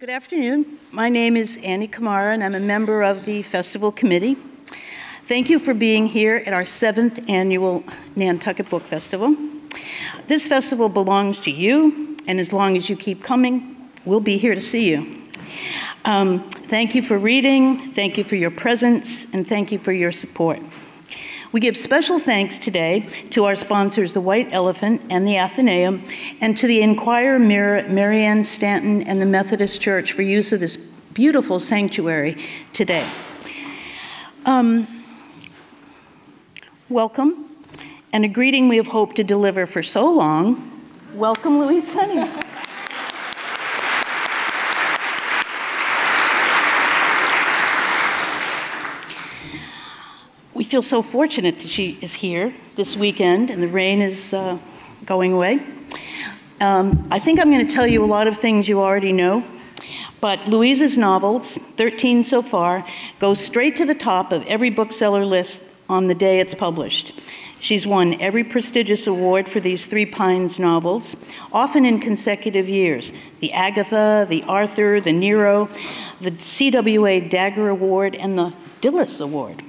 Good afternoon. My name is Annie Kamara, and I'm a member of the Festival Committee. Thank you for being here at our seventh annual Nantucket Book Festival. This festival belongs to you, and as long as you keep coming, we'll be here to see you. Um, thank you for reading, thank you for your presence, and thank you for your support. We give special thanks today to our sponsors, the White Elephant and the Athenaeum, and to the Inquirer Mirror, Marianne Stanton, and the Methodist Church for use of this beautiful sanctuary today. Um, welcome, and a greeting we have hoped to deliver for so long. Welcome, Louise Penny. feel so fortunate that she is here this weekend and the rain is uh, going away. Um, I think I'm going to tell you a lot of things you already know, but Louise's novels, 13 so far, go straight to the top of every bookseller list on the day it's published. She's won every prestigious award for these Three Pines novels, often in consecutive years the Agatha, the Arthur, the Nero, the CWA Dagger Award, and the Dilys Award.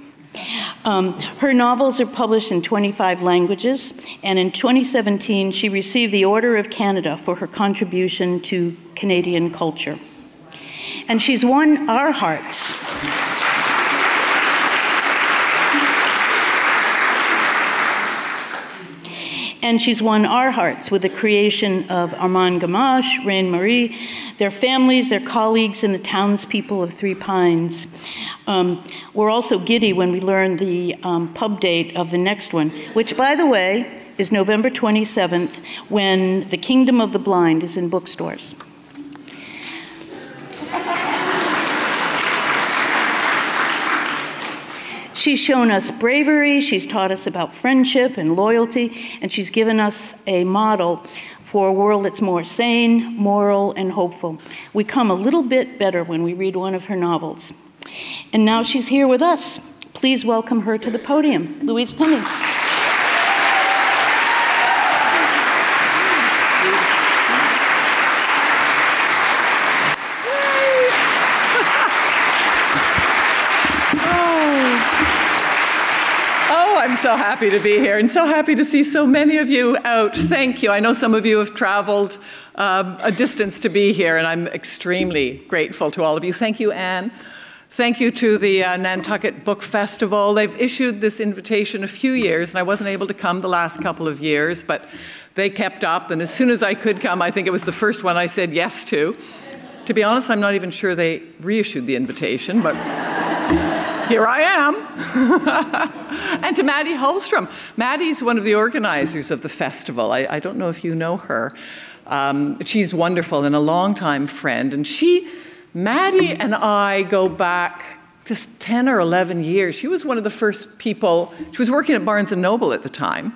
Um, her novels are published in 25 languages, and in 2017, she received the Order of Canada for her contribution to Canadian culture. And she's won our hearts. And she's won our hearts with the creation of Armand Gamache, Reine Marie, their families, their colleagues, and the townspeople of Three Pines. Um, we're also giddy when we learn the um, pub date of the next one, which, by the way, is November 27th when The Kingdom of the Blind is in bookstores. She's shown us bravery, she's taught us about friendship and loyalty, and she's given us a model for a world that's more sane, moral, and hopeful. We come a little bit better when we read one of her novels. And now she's here with us. Please welcome her to the podium, Louise Penny. I'm so happy to be here and so happy to see so many of you out. Thank you. I know some of you have traveled um, a distance to be here, and I'm extremely grateful to all of you. Thank you, Anne. Thank you to the uh, Nantucket Book Festival. They've issued this invitation a few years, and I wasn't able to come the last couple of years, but they kept up, and as soon as I could come, I think it was the first one I said yes to. To be honest, I'm not even sure they reissued the invitation, but here I am. and to Maddie Holstrom. Maddie's one of the organizers of the festival. I, I don't know if you know her. Um, she's wonderful and a longtime friend. And she, Maddie and I go back just 10 or 11 years. She was one of the first people, she was working at Barnes & Noble at the time.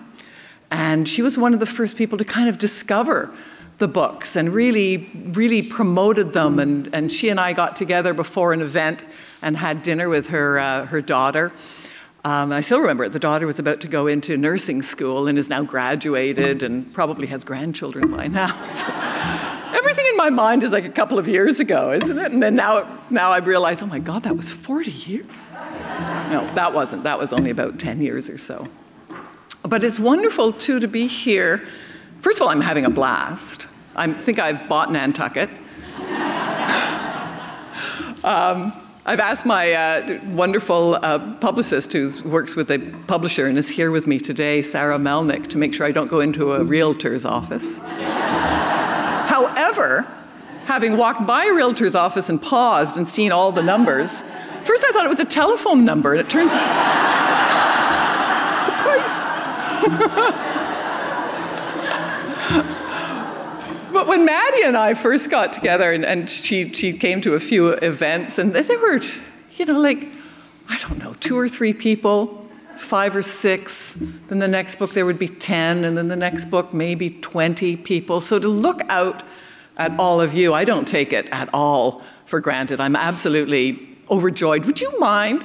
And she was one of the first people to kind of discover the books and really, really promoted them. And, and she and I got together before an event and had dinner with her, uh, her daughter. Um, I still remember it. The daughter was about to go into nursing school and is now graduated and probably has grandchildren by now. So everything in my mind is like a couple of years ago, isn't it? And then now, now I realize, oh my God, that was 40 years. No, that wasn't. That was only about 10 years or so. But it's wonderful, too, to be here. First of all, I'm having a blast. I think I've bought Nantucket. um, I've asked my uh, wonderful uh, publicist who works with a publisher and is here with me today, Sarah Melnyk, to make sure I don't go into a realtor's office. However, having walked by a realtor's office and paused and seen all the numbers, first I thought it was a telephone number, and it turns out the price. But when Maddie and I first got together, and, and she, she came to a few events, and there were, you know, like, I don't know, two or three people, five or six. Then the next book there would be 10, and then the next book maybe 20 people. So to look out at all of you, I don't take it at all for granted. I'm absolutely overjoyed. Would you mind?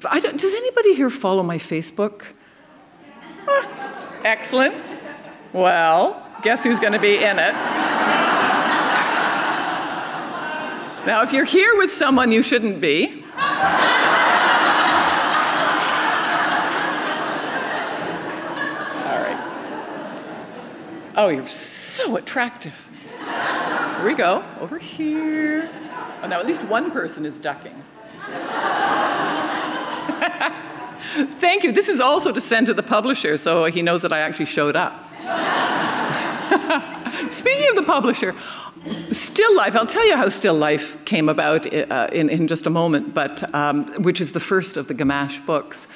does anybody here follow my Facebook? Ah, excellent. Well, guess who's going to be in it? Now, if you're here with someone you shouldn't be, Oh, you're so attractive. Here we go, over here. Oh, now at least one person is ducking. Thank you. This is also to send to the publisher so he knows that I actually showed up. Speaking of the publisher, Still Life, I'll tell you how Still Life came about uh, in, in just a moment, but, um, which is the first of the Gamache books.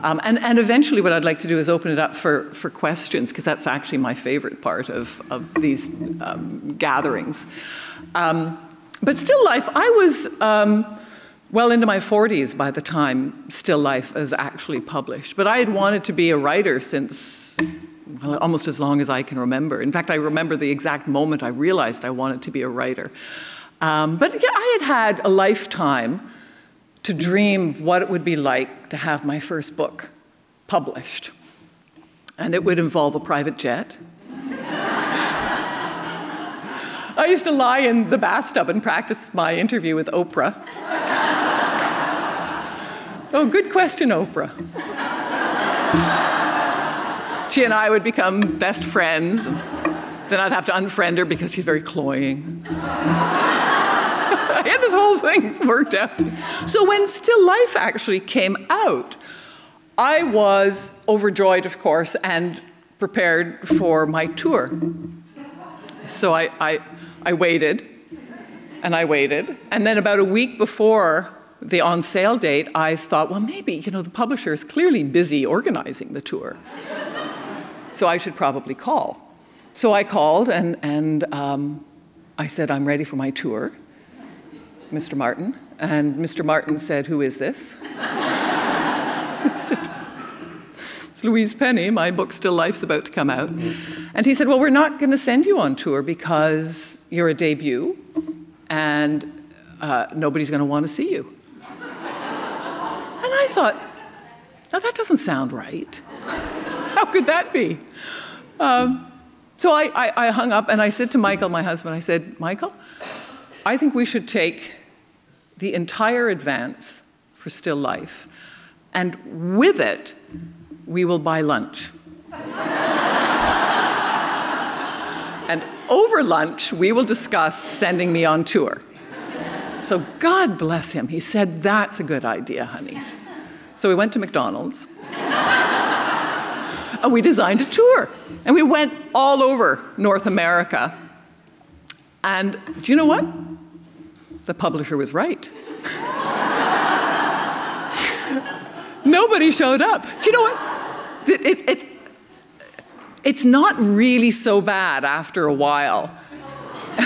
Um, and, and eventually, what I'd like to do is open it up for, for questions, because that's actually my favorite part of, of these um, gatherings. Um, but Still Life, I was um, well into my 40s by the time Still Life was actually published. But I had wanted to be a writer since well, almost as long as I can remember. In fact, I remember the exact moment I realized I wanted to be a writer. Um, but yeah, I had had a lifetime to dream what it would be like to have my first book published. And it would involve a private jet. I used to lie in the bathtub and practice my interview with Oprah. oh, good question, Oprah. She and I would become best friends. Then I'd have to unfriend her because she's very cloying. I had this whole thing worked out. So when Still Life actually came out, I was overjoyed, of course, and prepared for my tour. So I, I, I waited, and I waited, and then about a week before the on sale date, I thought, well, maybe, you know, the publisher is clearly busy organizing the tour. So I should probably call. So I called and, and um, I said, I'm ready for my tour. Mr. Martin. And Mr. Martin said, Who is this? it's Louise Penny. My book, Still Life's about to come out. And he said, Well, we're not going to send you on tour because you're a debut and uh, nobody's going to want to see you. And I thought, Now that doesn't sound right. How could that be? Um, so I, I, I hung up and I said to Michael, my husband, I said, Michael, I think we should take the entire advance for Still Life. And with it, we will buy lunch. and over lunch, we will discuss sending me on tour. So God bless him. He said, That's a good idea, honeys. So we went to McDonald's. And we designed a tour. And we went all over North America. And do you know what? the publisher was right. Nobody showed up. Do you know what? It, it, it, it's not really so bad after a while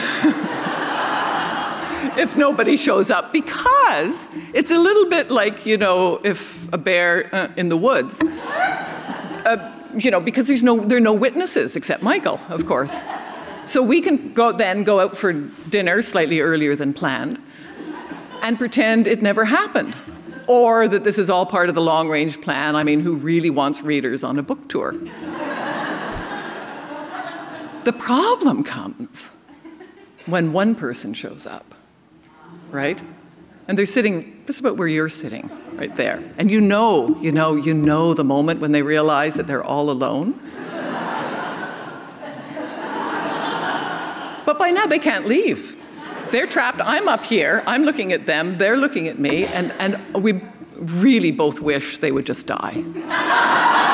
if nobody shows up because it's a little bit like, you know, if a bear uh, in the woods. Uh, you know, because there's no, there are no witnesses except Michael, of course. So we can go, then go out for dinner slightly earlier than planned and pretend it never happened. Or that this is all part of the long range plan. I mean, who really wants readers on a book tour? the problem comes when one person shows up, right? And they're sitting just about where you're sitting, right there. And you know, you know, you know the moment when they realize that they're all alone. But by now they can't leave. They're trapped. I'm up here. I'm looking at them. They're looking at me. And, and we really both wish they would just die.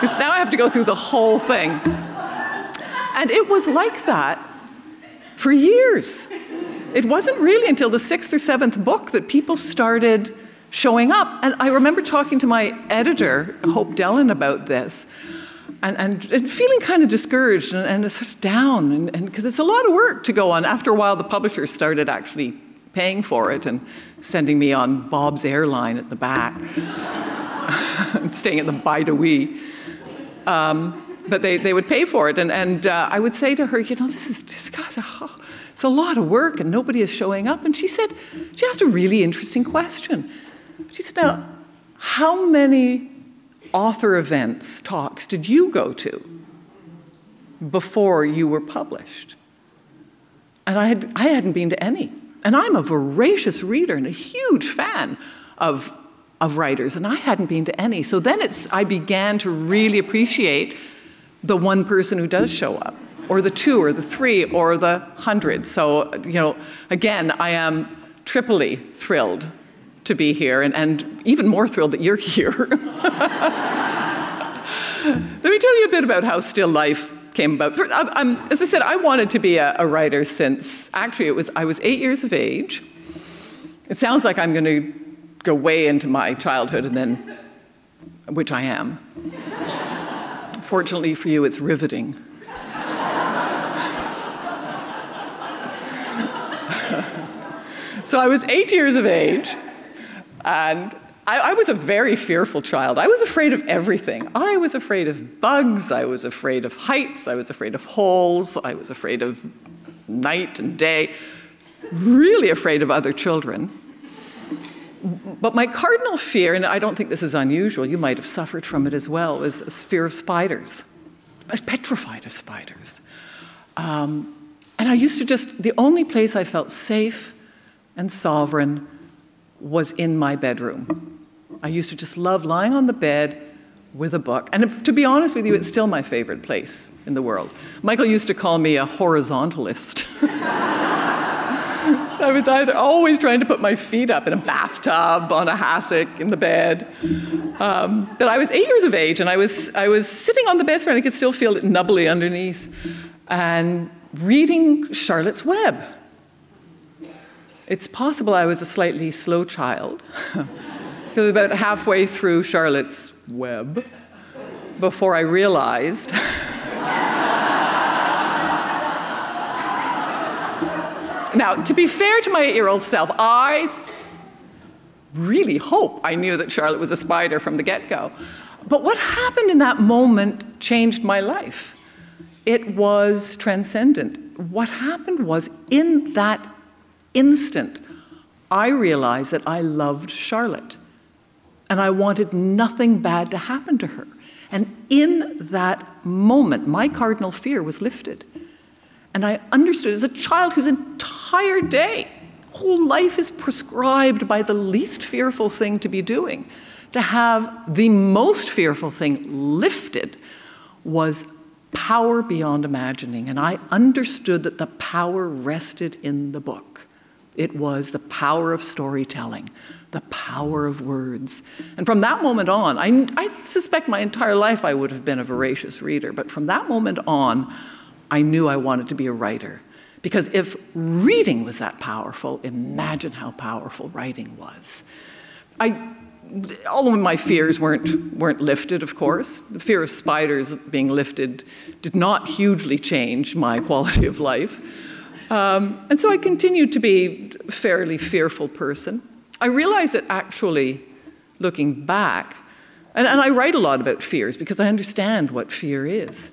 Because now I have to go through the whole thing. And it was like that for years. It wasn't really until the sixth or seventh book that people started showing up. And I remember talking to my editor, Hope Dellon, about this and, and, and feeling kind of discouraged and, and sort of down, because it's a lot of work to go on. After a while, the publisher started actually paying for it and sending me on Bob's airline at the back, staying at the Bide Um, but they, they would pay for it. And, and uh, I would say to her, you know, this is oh, it's a lot of work and nobody is showing up. And she said, she asked a really interesting question. She said, now, how many author events, talks did you go to before you were published? And I, had, I hadn't been to any. And I'm a voracious reader and a huge fan of, of writers, and I hadn't been to any. So then it's, I began to really appreciate the one person who does show up, or the two, or the three, or the hundred. So, you know, again, I am triply thrilled to be here, and, and even more thrilled that you're here. Let me tell you a bit about how Still Life came about. I'm, um, um, as I said, I wanted to be a, a, writer since actually it was I was eight years of age. It sounds like I'm going to go way into my childhood and then, which I am. Fortunately for you, it's riveting. So I was eight years of age, and I, I, was a very fearful child. I was afraid of everything. I was afraid of bugs, I was afraid of heights, I was afraid of holes, I was afraid of night and day, really afraid of other children. But my cardinal fear, and I don't think this is unusual, you might have suffered from it as well, was a fear of spiders. I was petrified of spiders. Um, and I used to just, the only place I felt safe and sovereign was in my bedroom. I used to just love lying on the bed with a book. And to be honest with you, it's still my favorite place in the world. Michael used to call me a horizontalist. I was either always trying to put my feet up in a bathtub, on a hassock, in the bed. Um, but I was eight years of age, and I was, I was sitting on the bedspread, and I could still feel it nubbly underneath, and reading Charlotte's Web. It's possible I was a slightly slow child, because about halfway through Charlotte's Web before I realized. now, to be fair to my eight year old self, I really hope I knew that Charlotte was a spider from the get go. But what happened in that moment changed my life. It was transcendent. What happened was, in that instant, I realized that I loved Charlotte and I wanted nothing bad to happen to her. And in that moment, my cardinal fear was lifted. And I understood as a child whose entire day, whole life is prescribed by the least fearful thing to be doing, to have the most fearful thing lifted was power beyond imagining. And I understood that the power rested in the book. It was the power of storytelling, the power of words. And from that moment on, I, I, suspect my entire life I would have been a voracious reader, but from that moment on, I knew I wanted to be a writer. Because if reading was that powerful, imagine how powerful writing was. I, all of my fears weren't, weren't lifted, of course. The fear of spiders being lifted did not hugely change my quality of life. Um, and so I continued to be a fairly fearful person. I realized that actually, looking back, and, and I write a lot about fears because I understand what fear is.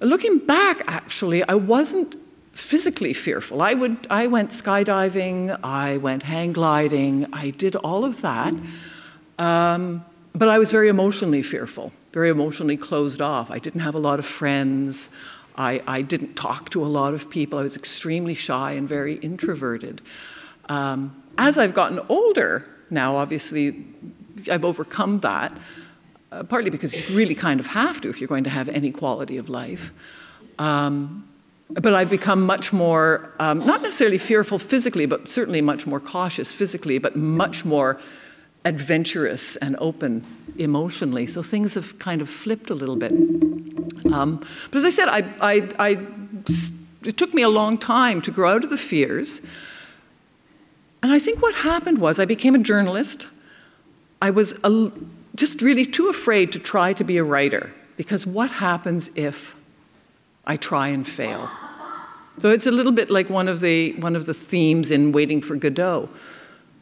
Looking back, actually, I wasn't physically fearful. I, would, I went skydiving, I went hang gliding, I did all of that. Um, but I was very emotionally fearful, very emotionally closed off. I didn't have a lot of friends. I, I, didn't talk to a lot of people. I was extremely shy and very introverted. Um, as I've gotten older, now obviously I've overcome that, uh, partly because you really kind of have to if you're going to have any quality of life. Um, but I've become much more, um, not necessarily fearful physically, but certainly much more cautious physically, but much more adventurous and open emotionally. So things have kind of flipped a little bit. Um, but as I said, I, I, I, it took me a long time to grow out of the fears. And I think what happened was I became a journalist. I was a, just really too afraid to try to be a writer because what happens if I try and fail? So it's a little bit like one of the, one of the themes in Waiting for Godot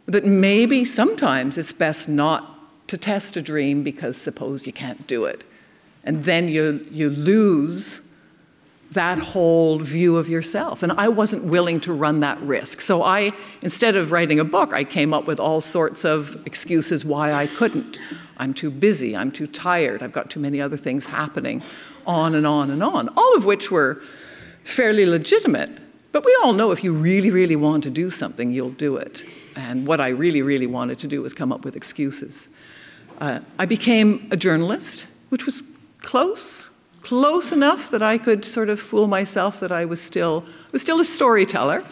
that maybe sometimes it's best not to test a dream because suppose you can't do it and then you, you lose that whole view of yourself. And I wasn't willing to run that risk. So I, instead of writing a book, I came up with all sorts of excuses why I couldn't. I'm too busy, I'm too tired, I've got too many other things happening, on and on and on, all of which were fairly legitimate. But we all know if you really, really want to do something, you'll do it. And what I really, really wanted to do was come up with excuses. Uh, I became a journalist, which was close, close enough that I could sort of fool myself that I was still, was still a storyteller,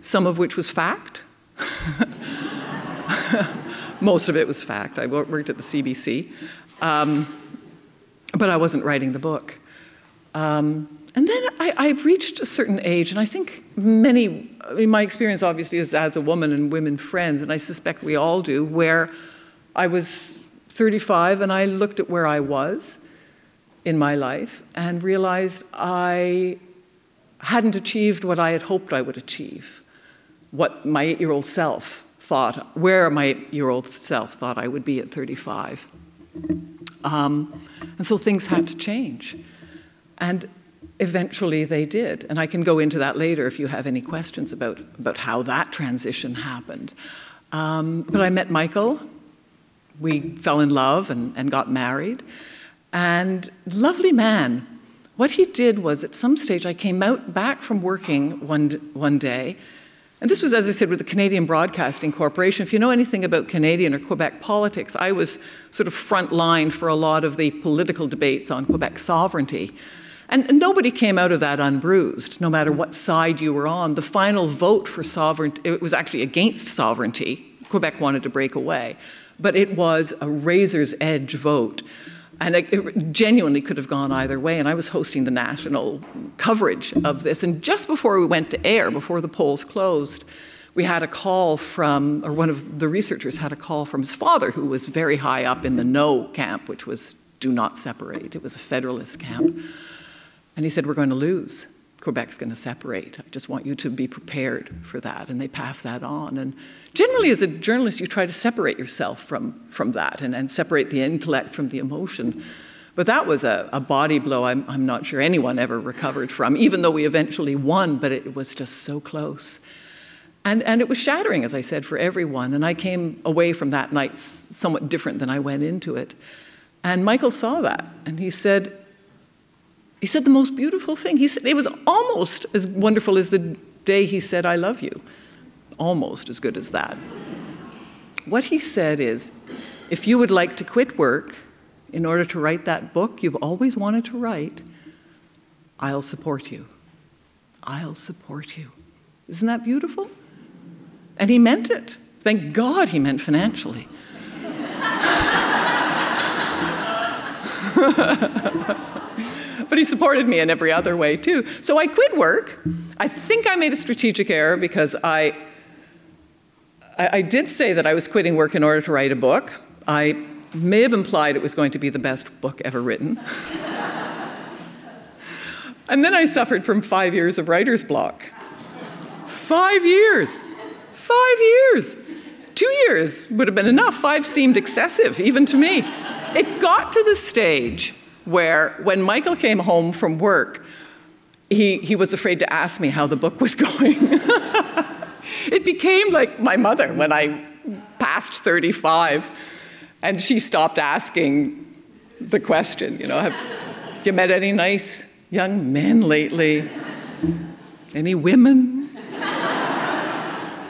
some of which was fact. Most of it was fact. I worked at the CBC. Um, but I wasn't writing the book. Um, and then I, I, reached a certain age, and I think many, I mean, my experience obviously is as a woman and women friends, and I suspect we all do, where I was 35 and I looked at where I was in my life and realized I hadn't achieved what I had hoped I would achieve, what my eight year old self thought, where my eight year old self thought I would be at 35. Um, and so things had to change. And eventually they did. And I can go into that later if you have any questions about, about how that transition happened. Um, but I met Michael. We fell in love and, and got married. And lovely man. What he did was at some stage, I came out back from working one, one day and this was, as I said, with the Canadian Broadcasting Corporation. If you know anything about Canadian or Quebec politics, I was sort of front line for a lot of the political debates on Quebec sovereignty. And, nobody came out of that unbruised, no matter what side you were on. The final vote for sovereignty, it was actually against sovereignty. Quebec wanted to break away. But it was a razor's edge vote. And it, it, genuinely could have gone either way. And I was hosting the national coverage of this. And just before we went to air, before the polls closed, we had a call from, or one of the researchers had a call from his father, who was very high up in the no camp, which was do not separate. It was a federalist camp. And he said, We're going to lose. Quebec's going to separate. I just want you to be prepared for that. And they pass that on. And generally, as a journalist, you try to separate yourself from, from that and, and separate the intellect from the emotion. But that was a, a body blow I'm, I'm not sure anyone ever recovered from, even though we eventually won, but it was just so close. And, and it was shattering, as I said, for everyone. And I came away from that night somewhat different than I went into it. And Michael saw that, and he said, he said the most beautiful thing. He said it was almost as wonderful as the day he said, I love you. Almost as good as that. What he said is, if you would like to quit work in order to write that book you've always wanted to write, I'll support you. I'll support you. Isn't that beautiful? And he meant it. Thank God he meant financially. but he supported me in every other way too. So I quit work. I think I made a strategic error because I, I, I did say that I was quitting work in order to write a book. I may have implied it was going to be the best book ever written. and then I suffered from five years of writer's block. Five years. Five years. Two years would have been enough. Five seemed excessive, even to me. It got to the stage where when Michael came home from work, he, he was afraid to ask me how the book was going. it became like my mother when I passed 35, and she stopped asking the question, you know, have you met any nice young men lately? Any women?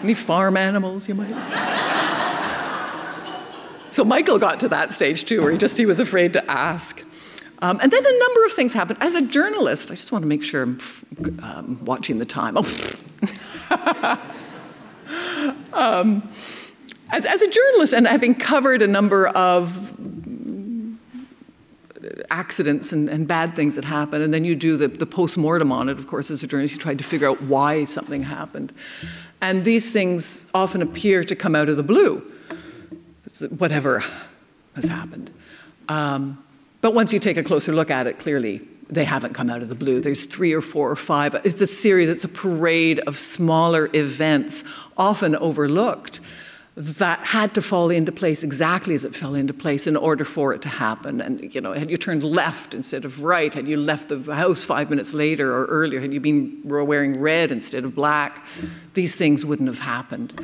Any farm animals you might? So Michael got to that stage too, where he just he was afraid to ask. Um, and then a number of things happened. As a journalist, I just want to make sure I'm um, watching the time. Oh. um, as, as, a journalist, and having covered a number of accidents and, and bad things that happen, and then you do the, the post mortem on it, of course, as a journalist, you try to figure out why something happened. And these things often appear to come out of the blue, whatever has happened. Um, but once you take a closer look at it, clearly they haven't come out of the blue. There's three or four or five. It's a series, it's a parade of smaller events, often overlooked, that had to fall into place exactly as it fell into place in order for it to happen. And, you know, had you turned left instead of right, had you left the house five minutes later or earlier, had you been wearing red instead of black, these things wouldn't have happened.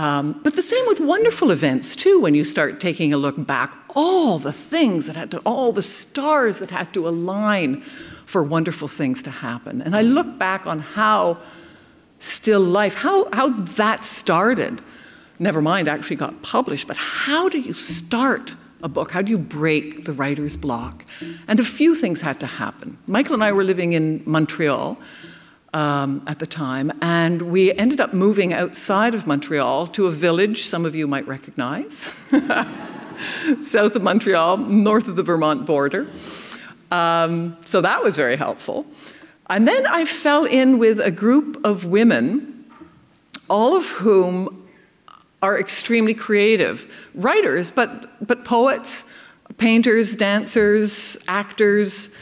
Um, but the same with wonderful events, too, when you start taking a look back, all the things that had to, all the stars that had to align for wonderful things to happen. And I look back on how still life, how, how that started. Never mind, actually got published, but how do you start a book? How do you break the writer's block? And a few things had to happen. Michael and I were living in Montreal um, at the time, and we ended up moving outside of Montreal to a village some of you might recognize, south of Montreal, north of the Vermont border. Um, so that was very helpful. And then I fell in with a group of women, all of whom are extremely creative writers, but, but poets, painters, dancers, actors,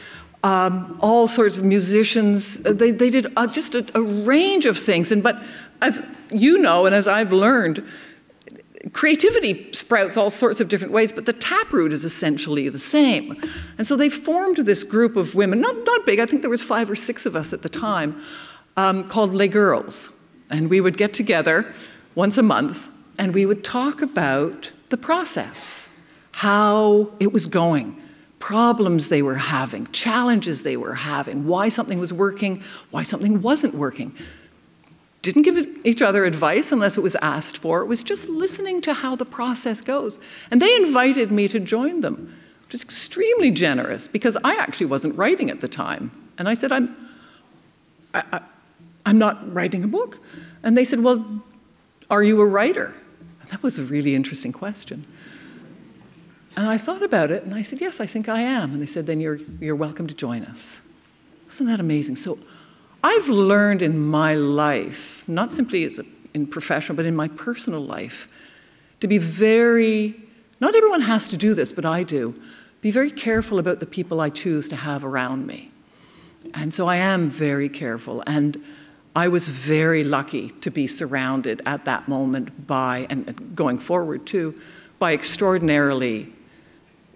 um, all sorts of musicians. They, they did uh, just a, a range of things. And, but as you know, and as I've learned, creativity sprouts all sorts of different ways, but the taproot is essentially the same. And so they formed this group of women, not, not big, I think there was five or six of us at the time, um, called Les Girls. And we would get together once a month and we would talk about the process, how it was going, problems they were having, challenges they were having, why something was working, why something wasn't working didn't give each other advice unless it was asked for. It was just listening to how the process goes. And they invited me to join them, which is extremely generous because I actually wasn't writing at the time. And I said, I'm, I, I, I'm not writing a book. And they said, Well, are you a writer? And that was a really interesting question. And I thought about it and I said, Yes, I think I am. And they said, Then you're, you're welcome to join us. Isn't that amazing? So I've learned in my life, not simply as a, in professional, but in my personal life, to be very, not everyone has to do this, but I do, be very careful about the people I choose to have around me. And so I am very careful. And I was very lucky to be surrounded at that moment by, and going forward too, by extraordinarily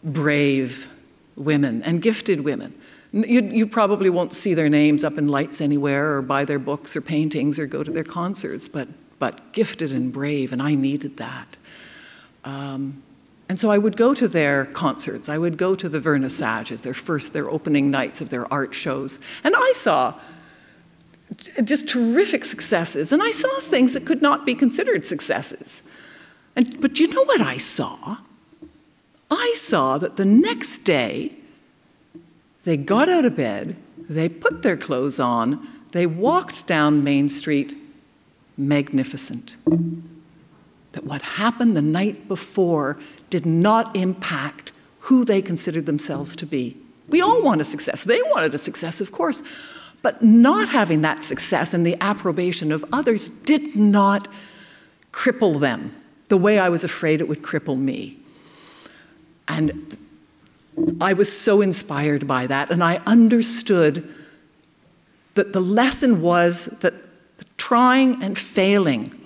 brave women and gifted women you, you, probably won't see their names up in lights anywhere or buy their books or paintings or go to their concerts, but, but gifted and brave, and I needed that. Um, and so I would go to their concerts. I would go to the vernissages, their first, their opening nights of their art shows. And I saw just terrific successes, and I saw things that could not be considered successes. And, but you know what I saw? I saw that the next day, they got out of bed, they put their clothes on, they walked down Main Street magnificent. That what happened the night before did not impact who they considered themselves to be. We all want a success. They wanted a success, of course. But not having that success and the approbation of others did not cripple them the way I was afraid it would cripple me. And I was so inspired by that, and I understood that the lesson was that trying and failing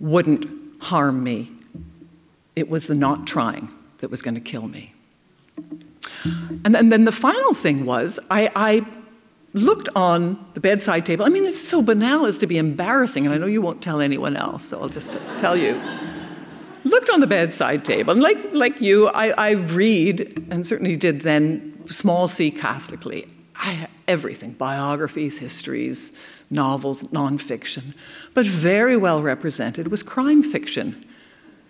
wouldn't harm me. It was the not trying that was going to kill me. And, and then the final thing was I, I looked on the bedside table. I mean, it's so banal as to be embarrassing, and I know you won't tell anyone else, so I'll just tell you looked on the bedside table, and like, like you, I, I read, and certainly did then, small c Catholicly. I, everything biographies, histories, novels, nonfiction. But very well represented was crime fiction.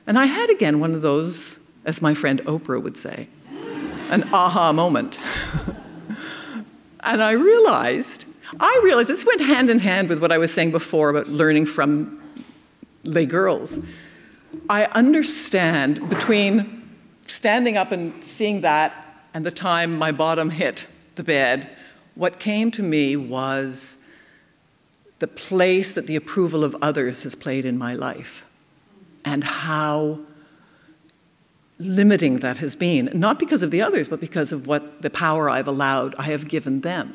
And I had again one of those, as my friend Oprah would say, an aha moment. and I realized, I realized this went hand in hand with what I was saying before about learning from Les Girls I understand between standing up and seeing that and the time my bottom hit the bed, what came to me was the place that the approval of others has played in my life and how limiting that has been, not because of the others, but because of what the power I've allowed, I have given them,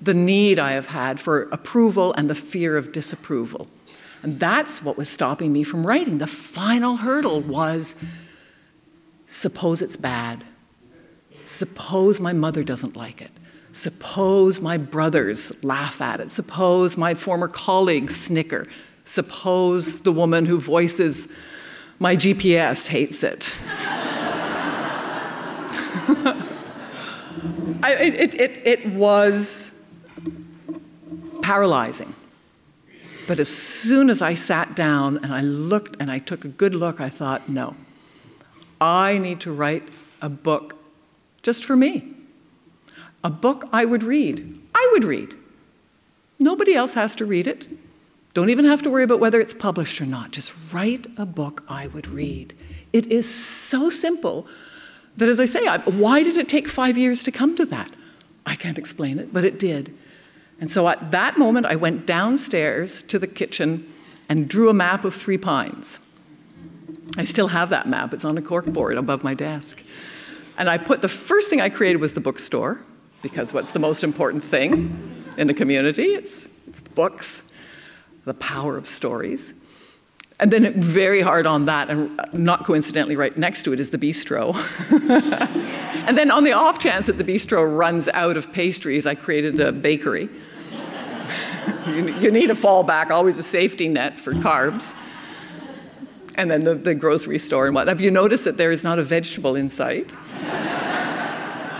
the need I have had for approval and the fear of disapproval. And that's what was stopping me from writing. The final hurdle was suppose it's bad. Suppose my mother doesn't like it. Suppose my brothers laugh at it. Suppose my former colleagues snicker. Suppose the woman who voices my GPS hates it. I, it, it, it was paralyzing. But as soon as I sat down and I looked and I took a good look, I thought, no, I need to write a book just for me. A book I would read. I would read. Nobody else has to read it. Don't even have to worry about whether it's published or not. Just write a book I would read. It is so simple that, as I say, I, why did it take five years to come to that? I can't explain it, but it did. And so at that moment, I went downstairs to the kitchen and drew a map of Three Pines. I still have that map, it's on a corkboard above my desk. And I put the first thing I created was the bookstore, because what's the most important thing in the community? It's, it's books, the power of stories. And then very hard on that, and not coincidentally, right next to it is the bistro. and then on the off chance that the bistro runs out of pastries, I created a bakery. you, you, need a fallback, always a safety net for carbs. And then the, the grocery store and what. Have you noticed that there is not a vegetable in sight?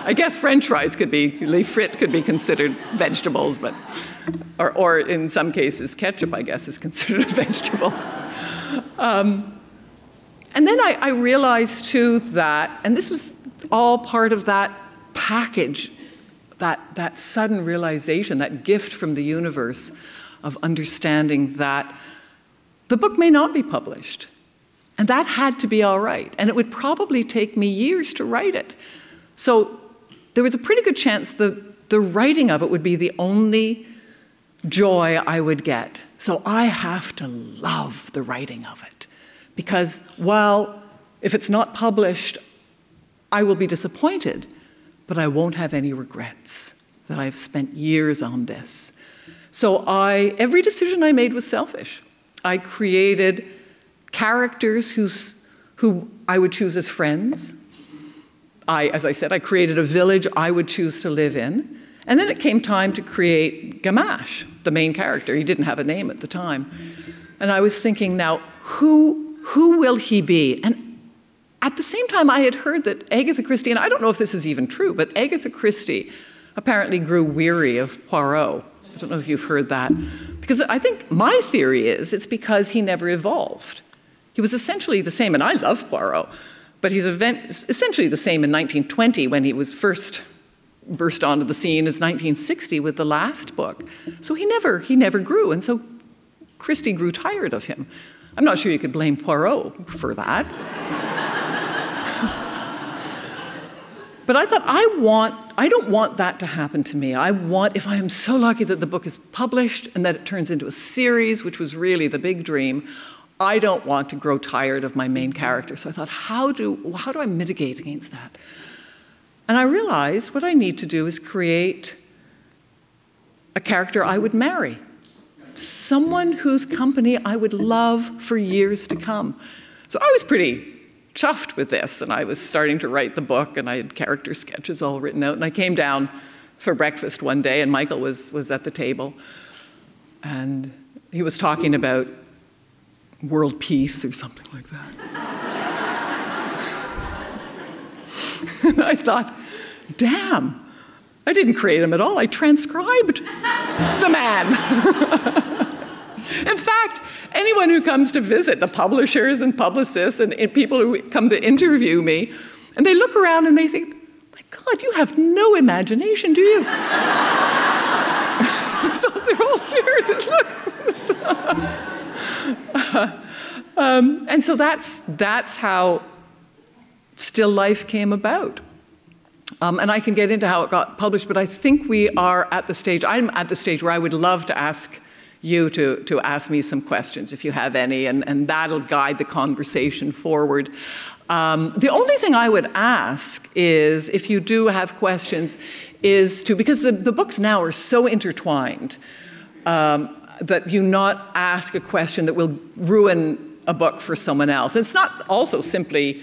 I guess French fries could be, les frites could be considered vegetables, but, or, or in some cases, ketchup, I guess, is considered a vegetable. Um, and then I, I realized too that, and this was all part of that package, that, that sudden realization, that gift from the universe of understanding that the book may not be published. And that had to be all right. And it would probably take me years to write it. So there was a pretty good chance that the writing of it would be the only joy I would get. So I have to love the writing of it. Because while if it's not published, I will be disappointed, but I won't have any regrets that I've spent years on this. So I, every decision I made was selfish. I created characters who's, who I would choose as friends. I, as I said, I created a village I would choose to live in. And then it came time to create Gamache, the main character. He didn't have a name at the time. And I was thinking, now, who, who will he be? And at the same time, I had heard that Agatha Christie, and I don't know if this is even true, but Agatha Christie apparently grew weary of Poirot. I don't know if you've heard that. Because I think my theory is it's because he never evolved. He was essentially the same, and I love Poirot, but he's essentially the same in 1920 when he was first burst onto the scene as 1960 with the last book. So he never, he never grew, and so Christie grew tired of him. I'm not sure you could blame Poirot for that. But I thought, I want, I don't want that to happen to me. I want, if I am so lucky that the book is published and that it turns into a series, which was really the big dream, I don't want to grow tired of my main character. So I thought, how do, how do I mitigate against that? And I realized what I need to do is create a character I would marry, someone whose company I would love for years to come. So I was pretty chuffed with this, and I was starting to write the book, and I had character sketches all written out. And I came down for breakfast one day, and Michael was, was at the table, and he was talking about world peace or something like that. and I thought, damn, I didn't create him at all. I transcribed the man. In fact, anyone who comes to visit, the publishers and publicists and, and, people who come to interview me, and they look around and they think, my God, you have no imagination, do you? so they're all here. Look. um, and so that's, that's how Still Life came about. Um, and I can get into how it got published, but I think we are at the stage, I'm at the stage where I would love to ask you to, to ask me some questions if you have any, and, and that'll guide the conversation forward. Um, the only thing I would ask is, if you do have questions, is to, because the, the books now are so intertwined, um, that you not ask a question that will ruin a book for someone else. It's not also simply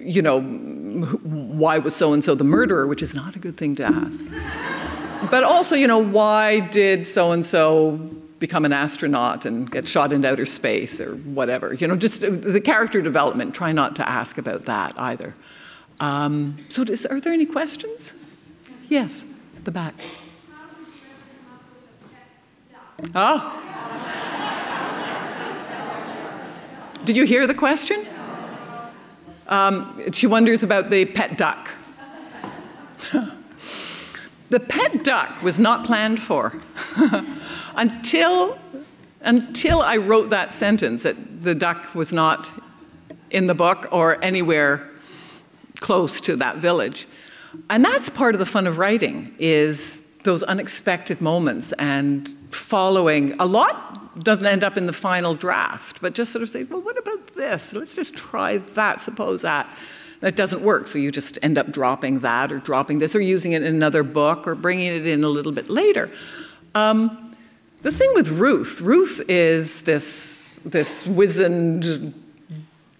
you know, why was so and so the murderer, which is not a good thing to ask but also, you know, why did so and so become an astronaut and get shot into outer space or whatever? You know, just the character development. Try not to ask about that either. Um, so, does, are there any questions? Yes, at the back. Oh. Did you hear the question? Um, she wonders about the pet duck. the pet duck was not planned for until, until I wrote that sentence that the duck was not in the book or anywhere close to that village. And that's part of the fun of writing is those unexpected moments and following a lot doesn't end up in the final draft, but just sort of say, well, what about this? Let's just try that, suppose that. That doesn't work, so you just end up dropping that or dropping this or using it in another book or bringing it in a little bit later. Um, the thing with Ruth, Ruth is this, this wizened,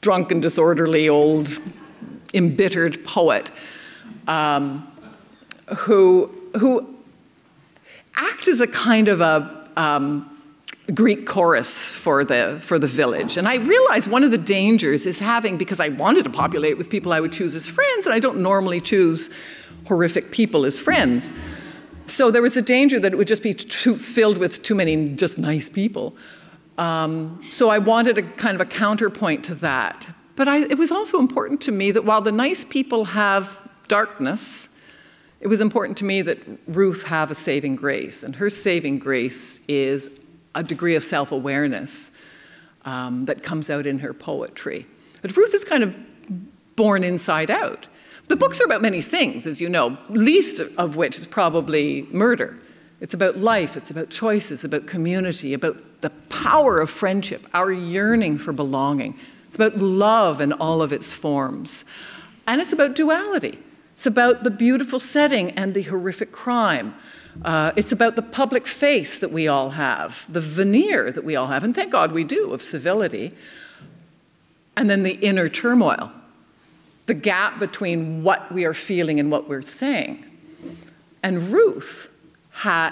drunken, disorderly, old, embittered poet um, who, who acts as a kind of a um, Greek chorus for the, for the village. And I realized one of the dangers is having, because I wanted to populate with people I would choose as friends, and I don't normally choose horrific people as friends. So there was a danger that it would just be too, filled with too many just nice people. Um, so I wanted a kind of a counterpoint to that. But I, it was also important to me that while the nice people have darkness, it was important to me that Ruth have a saving grace. And her saving grace is a degree of self awareness um, that comes out in her poetry. But Ruth is kind of born inside out. The books are about many things, as you know, least of which is probably murder. It's about life, it's about choices, about community, about the power of friendship, our yearning for belonging. It's about love in all of its forms. And it's about duality. It's about the beautiful setting and the horrific crime. Uh, it's about the public face that we all have, the veneer that we all have, and thank God we do, of civility, and then the inner turmoil, the gap between what we are feeling and what we're saying. And Ruth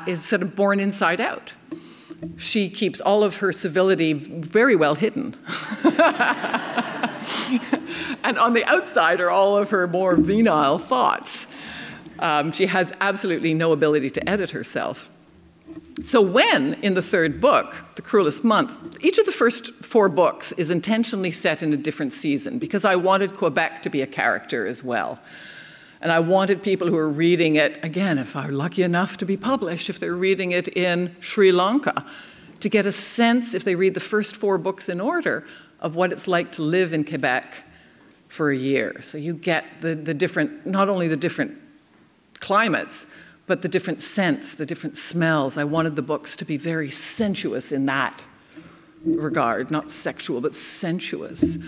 is sort of born inside out. She keeps all of her civility very well hidden. and on the outside are all of her more venile thoughts. Um, she has absolutely no ability to edit herself. So, when in the third book, The Cruelest Month, each of the first four books is intentionally set in a different season because I wanted Quebec to be a character as well. And I wanted people who are reading it, again, if I'm lucky enough to be published, if they're reading it in Sri Lanka, to get a sense, if they read the first four books in order, of what it's like to live in Quebec for a year. So you get the, the different, not only the different climates, but the different scents, the different smells. I wanted the books to be very sensuous in that regard, not sexual, but sensuous.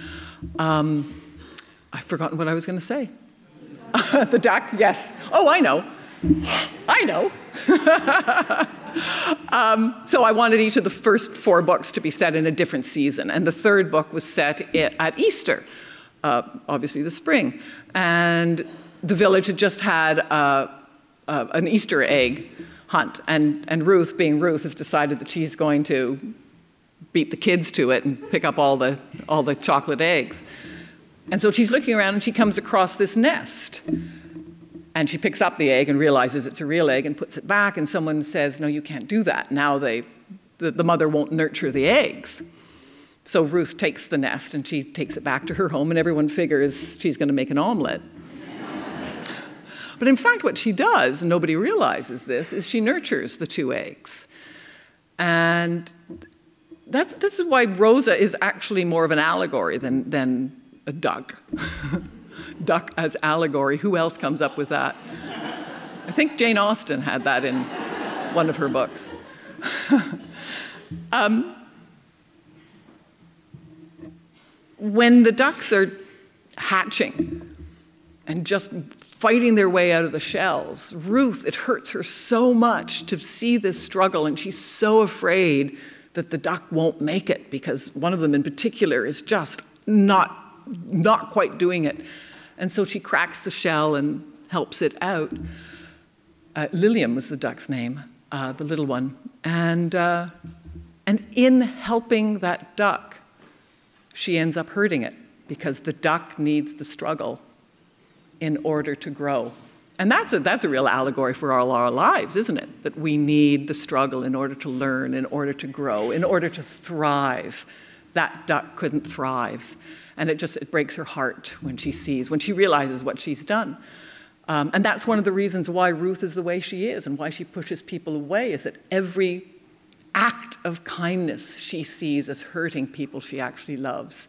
Um, I've forgotten what I was going to say. the duck, yes. Oh, I know. I know. um, so I wanted each of the first four books to be set in a different season, and the third book was set at Easter, uh, obviously the spring. And the village had just had a, a, an Easter egg hunt, and, and Ruth, being Ruth, has decided that she's going to beat the kids to it and pick up all the, all the chocolate eggs. And so she's looking around and she comes across this nest. And she picks up the egg and realizes it's a real egg and puts it back, and someone says, No, you can't do that. Now they, the, the mother won't nurture the eggs. So Ruth takes the nest and she takes it back to her home, and everyone figures she's going to make an omelet. But in fact, what she does, and nobody realizes this, is she nurtures the two eggs. And that's, this is why Rosa is actually more of an allegory than, than a duck. duck as allegory. Who else comes up with that? I think Jane Austen had that in one of her books. um, when the ducks are hatching and just fighting their way out of the shells. Ruth, it hurts her so much to see this struggle, and she's so afraid that the duck won't make it because one of them in particular is just not, not quite doing it. And so she cracks the shell and helps it out. Uh, Lilium was the duck's name, uh, the little one. And, uh, and in helping that duck, she ends up hurting it because the duck needs the struggle in order to grow. And that's a, that's a real allegory for all our lives, isn't it? That we need the struggle in order to learn, in order to grow, in order to thrive. that duck couldn't thrive. And it just it breaks her heart when she sees, when she realizes what she's done. Um, and that's one of the reasons why Ruth is the way she is and why she pushes people away, is that every act of kindness she sees as hurting people she actually loves.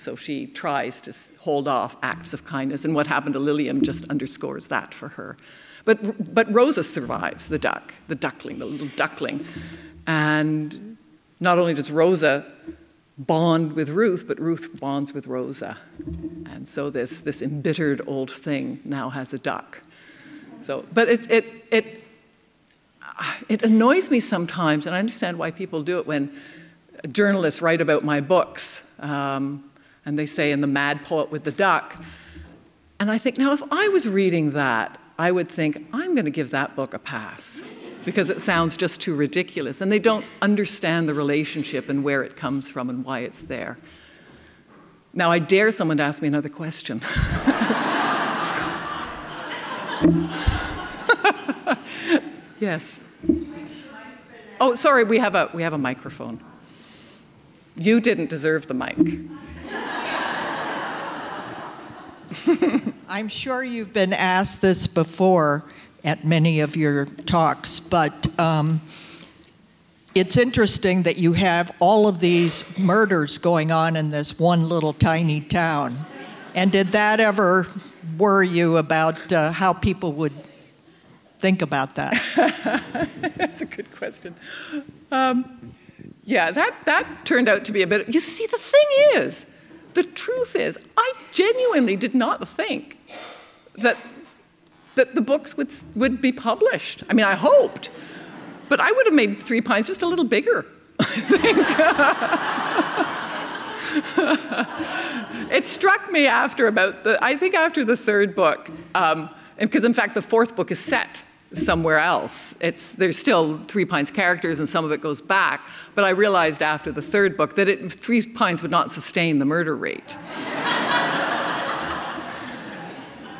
So she tries to hold off acts of kindness. And what happened to Lilium just underscores that for her. But, but Rosa survives, the duck, the duckling, the little duckling. And not only does Rosa bond with Ruth, but Ruth bonds with Rosa. And so this, this embittered old thing now has a duck. So, but it's, it, it, it annoys me sometimes, and I understand why people do it when journalists write about my books, um, and they say, in The Mad Poet with the Duck. And I think, now, if I was reading that, I would think, I'm going to give that book a pass because it sounds just too ridiculous. And they don't understand the relationship and where it comes from and why it's there. Now, I dare someone to ask me another question. yes. Oh, sorry, we have a, we have a microphone. You didn't deserve the mic. I'm sure you've been asked this before at many of your talks, but um, it's interesting that you have all of these murders going on in this one little tiny town. And did that ever worry you about uh, how people would think about that? That's a good question. Um, yeah, that, that turned out to be a bit. You see, the thing is, the truth is, I genuinely did not think that, that the books would, would be published. I mean, I hoped, but I would have made Three Pines just a little bigger, I think. it struck me after about the, I think after the third book, um, because in fact the fourth book is set somewhere else. It's, there's still Three Pines characters and some of it goes back, but I realized after the third book that it, Three Pines would not sustain the murder rate.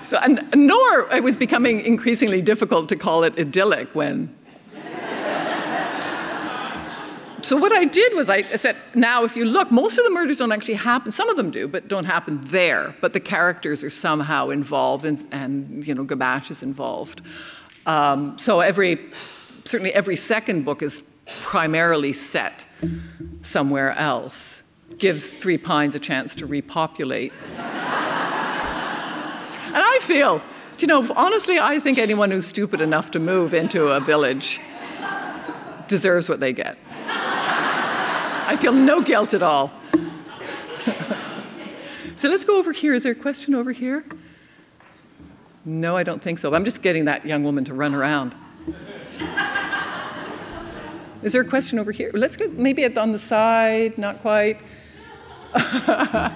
so, and, nor it was becoming increasingly difficult to call it idyllic when. so what I did was I said, now if you look, most of the murders don't actually happen. Some of them do, but don't happen there. But the characters are somehow involved, and, and you know, Gamache is involved. Um, so every, certainly every second book is primarily set somewhere else, gives Three Pines a chance to repopulate. and I feel, you know, honestly, I think anyone who's stupid enough to move into a village deserves what they get. I feel no guilt at all. so let's go over here. Is there a question over here? No, I don't think so. I'm just getting that young woman to run around. Is there a question over here? Let's go, maybe on the side, not quite.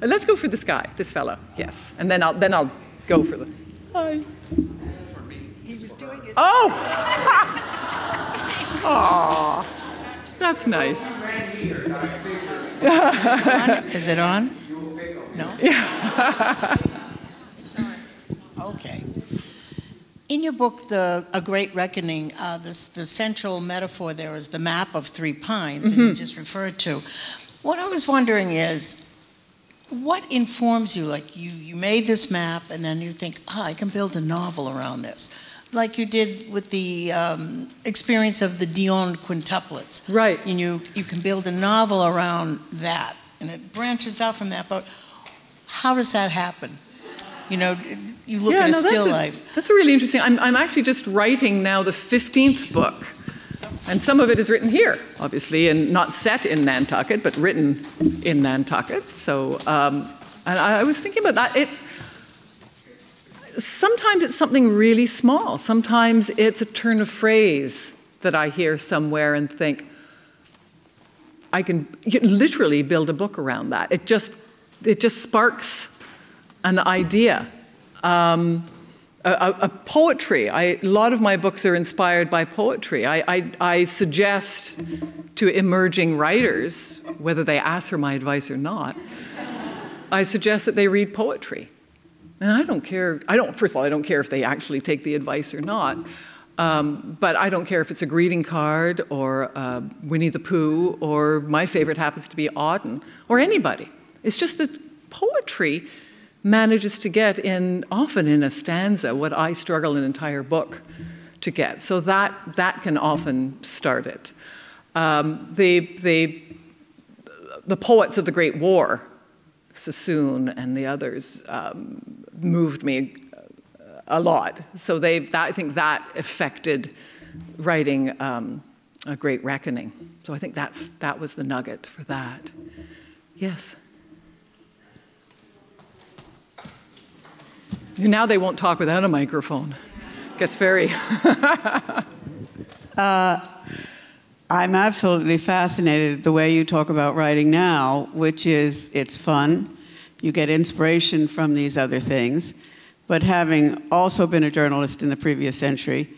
Let's go for this guy, this fellow, yes. And then I'll, then I'll go for the. Hi. Oh! Aw, that's nice. Is it on? No? Yeah. Okay. In your book, the A Great Reckoning, uh, this, the central metaphor there is the map of three pines mm-hmm. that you mm-hmm. just referred to. What I was wondering is, what informs you? Like you, you made this map, and then you think, oh, I can build a novel around this like you did with the um, experience of the Dionne quintuplets. Right. And you, you can build a novel around that, and it branches out from that. But how does that happen? You know, you look yeah, at a no, still that's a, life. That's really interesting. I'm, I'm actually just writing now the 15th book. And some of it is written here, obviously, and not set in Nantucket, but written in Nantucket. So, um, and I, I was thinking about that. It's sometimes it's something really small. Sometimes it's a turn of phrase that I hear somewhere and think, I can literally build a book around that. It just, it just sparks an idea. Um, a, a, poetry. I, a lot of my books are inspired by poetry. I, I, I, suggest to emerging writers, whether they ask for my advice or not, I suggest that they read poetry. And I don't care, I don't, first of all, I don't care if they actually take the advice or not. Um, but I don't care if it's a greeting card or uh, Winnie the Pooh or my favorite happens to be Auden or anybody. It's just that poetry manages to get in, often in a stanza, what I struggle an entire book to get. So that, that can often start it. Um, the, the, the poets of the Great War, Sassoon and the others, um, moved me a lot. So they, I think that affected writing um, A Great Reckoning. So I think that's, that was the nugget for that. Yes? Now they won't talk without a microphone. Gets very. uh, I'm absolutely fascinated the way you talk about writing now, which is it's fun. You get inspiration from these other things. But having also been a journalist in the previous century,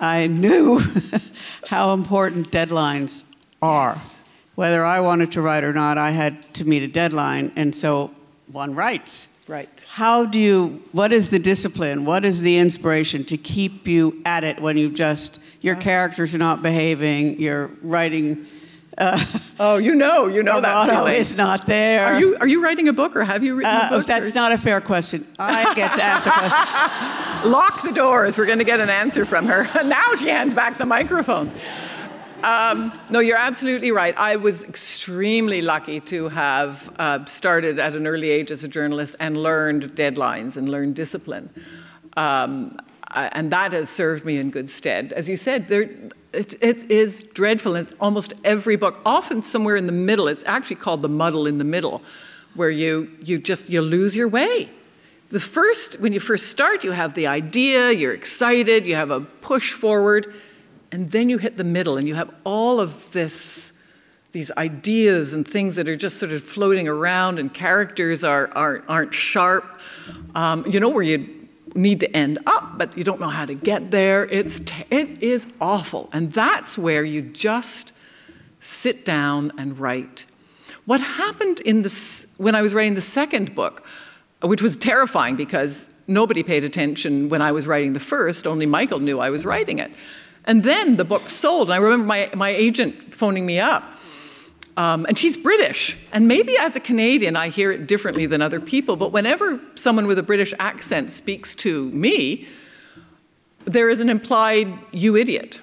I knew how important deadlines are. Yes. Whether I wanted to write or not, I had to meet a deadline, and so one writes. Right. How do you, what is the discipline? What is the inspiration to keep you at it when you just, your characters are not behaving, you're writing. Uh, oh, you know, you know that feeling. is not there. Are you, are you writing a book or have you written uh, a book? That's or? not a fair question. I get to ask a question. Lock the doors. We're going to get an answer from her. now she hands back the microphone. Um, no, you're absolutely right. I was extremely lucky to have uh, started at an early age as a journalist and learned deadlines and learned discipline. Um, and that has served me in good stead. As you said, there, it, it is dreadful. It's almost every book, often somewhere in the middle. It's actually called the muddle in the middle, where you, you just you lose your way. The first, when you first start, you have the idea, you're excited, you have a push forward and then you hit the middle and you have all of this these ideas and things that are just sort of floating around and characters are, are, aren't sharp. Um, you know where you need to end up but you don't know how to get there. It's it is awful. And that's where you just sit down and write. What happened in this when i was writing the second book which was terrifying because nobody paid attention when i was writing the first only michael knew i was writing it and then the book sold. And I remember my, my agent phoning me up. Um, and she's British. And maybe as a Canadian, I hear it differently than other people. But whenever someone with a British accent speaks to me, there is an implied, you idiot.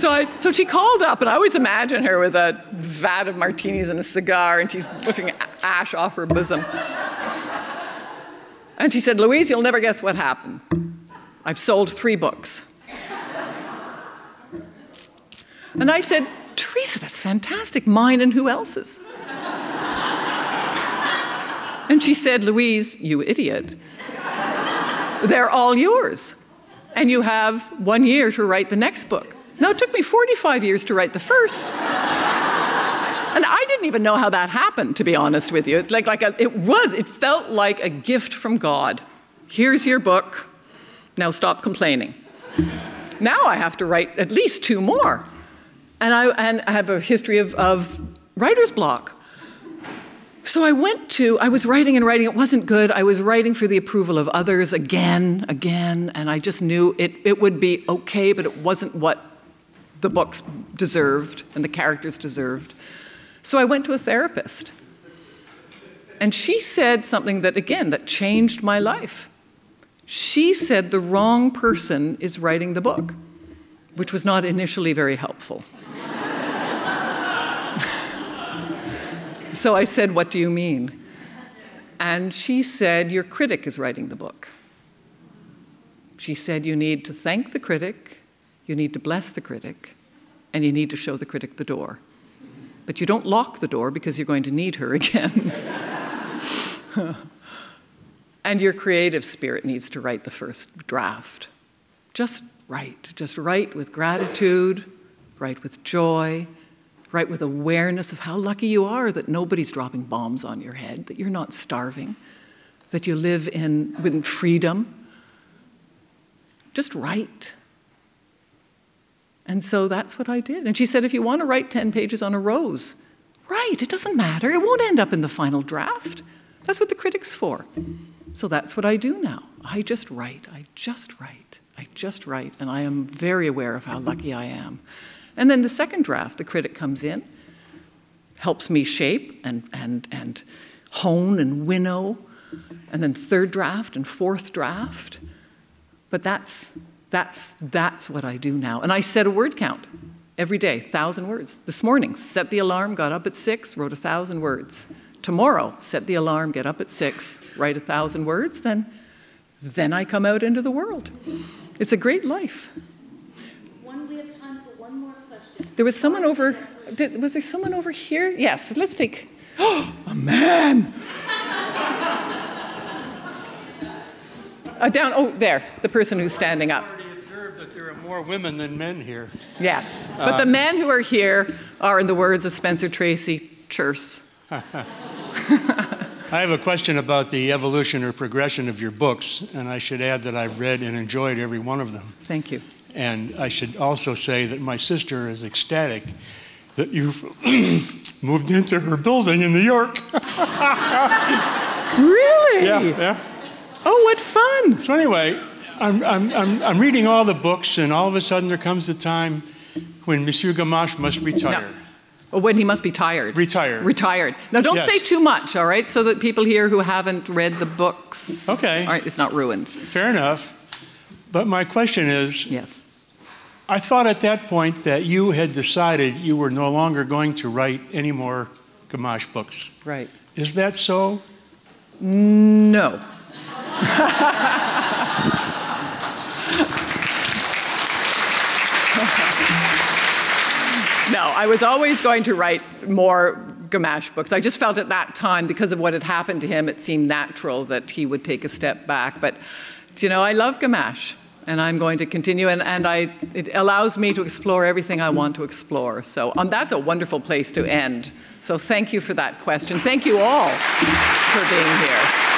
So, I, so she called up, and I always imagine her with a vat of martinis and a cigar, and she's putting ash off her bosom. And she said, Louise, you'll never guess what happened. I've sold three books. And I said, Teresa, that's fantastic. Mine and who else's? And she said, Louise, you idiot. They're all yours. And you have one year to write the next book. No, it took me 45 years to write the first. and I didn't even know how that happened, to be honest with you. It, like, like a, it was, it felt like a gift from God. Here's your book. Now stop complaining. Now I have to write at least two more. And I, and I have a history of, of writer's block. So I went to, I was writing and writing, it wasn't good. I was writing for the approval of others again, again, and I just knew it, it would be okay, but it wasn't what the books deserved and the characters deserved. So I went to a therapist. And she said something that, again, that changed my life. She said the wrong person is writing the book, which was not initially very helpful. so I said, What do you mean? And she said, Your critic is writing the book. She said, You need to thank the critic you need to bless the critic, and you need to show the critic the door. But you don't lock the door because you're going to need her again. and your creative spirit needs to write the first draft. Just write. Just write with gratitude, write with joy, write with awareness of how lucky you are that nobody's dropping bombs on your head, that you're not starving, that you live in, in freedom. Just write. And so that's what I did. And she said, if you want to write 10 pages on a rose, write. It doesn't matter. It won't end up in the final draft. That's what the critic's for. So that's what I do now. I just write. I just write. I just write. And I am very aware of how lucky I am. And then the second draft, the critic comes in, helps me shape and, and, and hone and winnow. And then third draft and fourth draft. But that's, that's, that's what I do now. And I set a word count every day, thousand words. This morning, set the alarm, got up at six, wrote a thousand words. Tomorrow, set the alarm, get up at six, write a thousand words, then, then I come out into the world. It's a great life. One, we have time for one more question. There was someone over, did, was there someone over here? Yes, let's take, oh, a man. uh, down, oh, there, the person who's standing up. I've already observed that there are more women than men here. Yes, but the um, men who are here are, in the words of Spencer Tracy, churse. I have a question about the evolution or progression of your books, and I should add that I've read and enjoyed every one of them. Thank you. And I should also say that my sister is ecstatic that you've moved into her building in New York. Really? Yeah, yeah. Oh, what fun! So anyway, I'm, I'm, I'm, I'm reading all the books, and all of a sudden there comes a time when Monsieur Gamache must retire. Well, when he must be tired. Retire. Retired. Now, don't Yes. say too much, all right? So that people here who haven't read the books. Okay. All right, it's not ruined. Fair enough. But my question is Yes. I thought at that point that you had decided you were no longer going to write any more Gamache books. Right. Is that so? No. no, I was always going to write more Gamache books. I just felt at that time, because of what had happened to him, it seemed natural that he would take a step back. But, you know, I love Gamache, and I'm going to continue, and, and I, it allows me to explore everything I want to explore. So um, that's a wonderful place to end. So thank you for that question. Thank you all for being here.